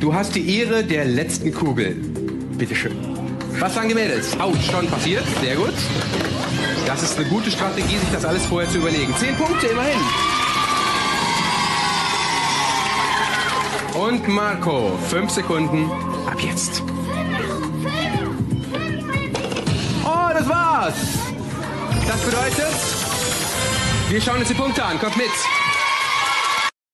du hast die Ehre der letzten Kugel. Bitteschön. Was sagen die Mädels? Out, schon passiert. Sehr gut. Das ist eine gute Strategie, sich das alles vorher zu überlegen. Zehn Punkte immerhin. Und Marco, fünf Sekunden ab jetzt. Oh, das war's. Das bedeutet, wir schauen uns die Punkte an. Kommt mit.